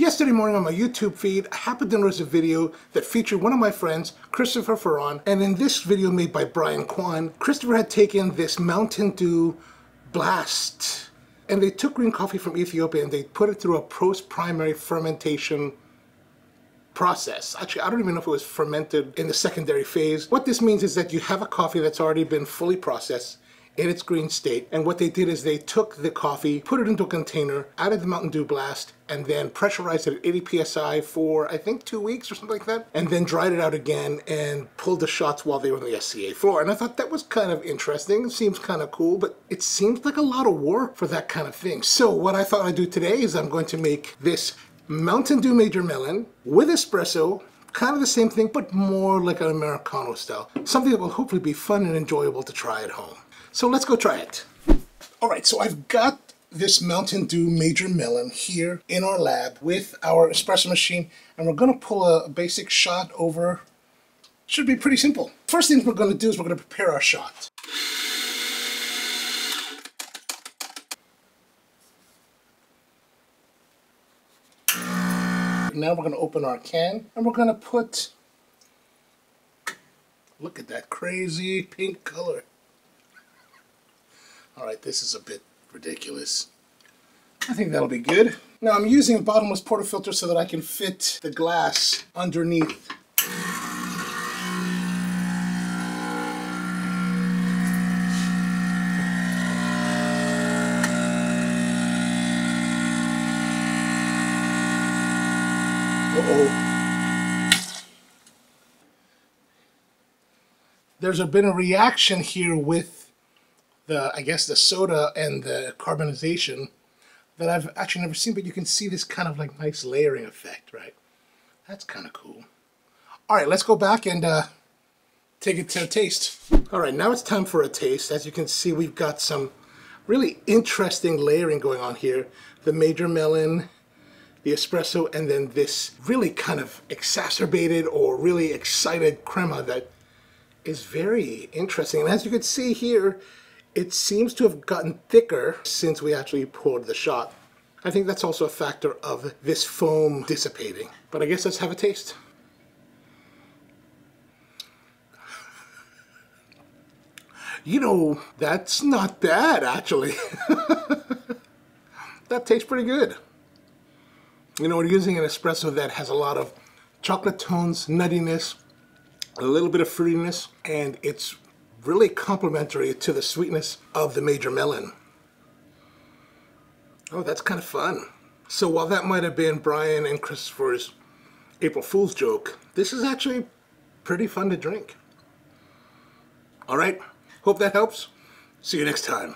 Yesterday morning on my YouTube feed, I happened to notice a video that featured one of my friends, Christopher Feran, and in this video made by Brian Quan, Christopher had taken this Mountain Dew Blast, and they took green coffee from Ethiopia and they put it through a post-primary fermentation process. Actually, I don't even know if it was fermented in the secondary phase. What this means is that you have a coffee that's already been fully processed, in its green state. And what they did is they took the coffee, put it into a container, added the Mountain Dew Blast, and then pressurized it at 80 psi for I think two weeks or something like that, and then dried it out again and pulled the shots while they were on the SCA floor. And I thought that was kind of interesting. It seems kind of cool, but it seems like a lot of work for that kind of thing. So what I thought I'd do today is I'm going to make this Mountain Dew Major Melon with espresso kind of the same thing, but more like an Americano style. Something that will hopefully be fun and enjoyable to try at home. So let's go try it. All right, so I've got this Mountain Dew Major Melon here in our lab with our espresso machine, and we're gonna pull a basic shot over. Should be pretty simple. First thing we're gonna do is we're gonna prepare our shot. Now we're gonna open our can, and we're gonna put, look at that crazy pink color. All right, this is a bit ridiculous. I think that'll be good. Now I'm using a bottomless portafilter so that I can fit the glass underneath. Uh-oh. There's been a reaction here with the I guess the soda and the carbonization that I've actually never seen, but you can see this kind of like nice layering effect, right? That's kind of cool. All right, let's go back and uh, take it to a taste. All right, now it's time for a taste. As you can see, we've got some really interesting layering going on here. The major melon, the espresso, and then this really kind of exacerbated or really excited crema that is very interesting. And as you can see here, it seems to have gotten thicker since we actually poured the shot. I think that's also a factor of this foam dissipating. But I guess let's have a taste. You know, that's not bad actually. that tastes pretty good. You know, we're using an espresso that has a lot of chocolate tones, nuttiness, a little bit of fruitiness, and it's really complementary to the sweetness of the Major Melon. Oh, that's kind of fun. So while that might have been Brian and Christopher's April Fool's joke, this is actually pretty fun to drink. All right, hope that helps. See you next time.